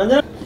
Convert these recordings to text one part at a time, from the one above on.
안녕.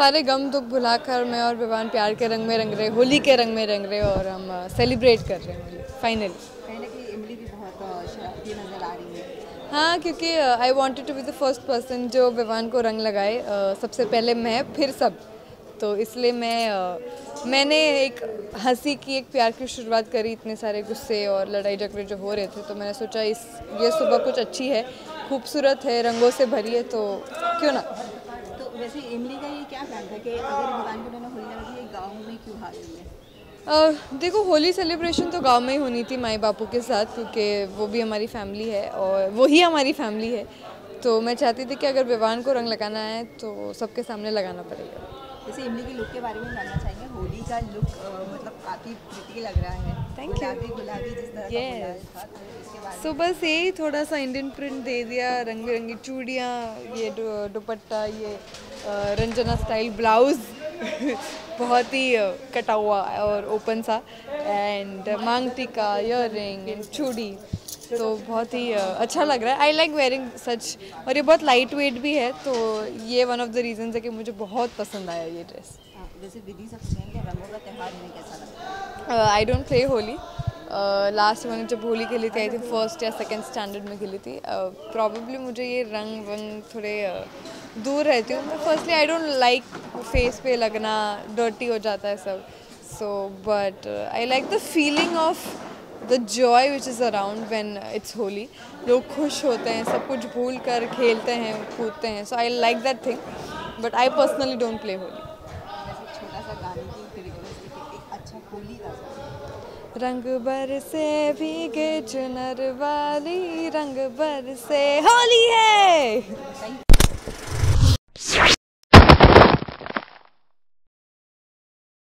सारे गम दुख भुलाकर मैं और विवान प्यार के रंग में रंग रहे होली के रंग में रंग रहे और हम सेलिब्रेट कर रहे हैं फाइनली रही है। हाँ क्योंकि I wanted to be the first person जो विवान को रंग लगाए अ, सबसे पहले मैं फिर सब। तो इसलिए मैं अ, मैंने एक हँसी की एक प्यार की शुरुआत करी इतने सारे गुस्से और लड़ाई झगड़े जो हो रहे थे तो मैंने सोचा इस ये सुबह कुछ अच्छी है खूबसूरत है रंगों से भरी है तो क्यों ना? वैसे इमली का ये क्या प्लान था कि अगर को होली लगा गाँव में क्यों भाग रही है? Uh, देखो होली सेलिब्रेशन तो गाँव में ही होनी थी माई बापू के साथ क्योंकि वो भी हमारी फैमिली है और वो ही हमारी फैमिली है। तो मैं चाहती थी कि अगर विवान को रंग लगाना है तो सबके सामने लगाना पड़ेगा। जैसे इमली के लुक के बारे में जानना चाहेंगे? होली का लुक मतलब काफ़ी प्रिटी लग रहा है। Thank you. गुलाबी जिस तरह. गुलाब था तो सो बस यही थोड़ा सा इंडियन प्रिंट दे दिया रंग बिरंगी चूड़ियाँ ये दुपट्टा ये रंजना स्टाइल ब्लाउज बहुत ही कटा हुआ और ओपन सा। एंड मांग टीका इयर रिंग चूड़ी। तो बहुत ही अच्छा लग रहा है। आई लाइक वेयरिंग सच और ये बहुत लाइट वेट भी है तो ये वन ऑफ़ द रीजंस है कि मुझे बहुत पसंद आया ये dress I don't play Holi last मैंने जब होली खेली थी आई थिंक फ़र्स्ट या सेकेंड स्टैंडर्ड में खेली थी. प्रॉब्लली मुझे ये रंग वंग थोड़े uh, दूर रहती हूँ. मैं firstly I don't like face पे लगना डर्टी हो जाता है सब. So but I like the feeling of the joy which is around when it's Holi लोग खुश होते हैं सब कुछ भूल कर खेलते हैं कूदते हैं. So I like that thing but I personally don't play Holi छोटा सा गाने की एक अच्छा रंग भर बरसे भीगे चुनर वाली रंग बरसे होली है!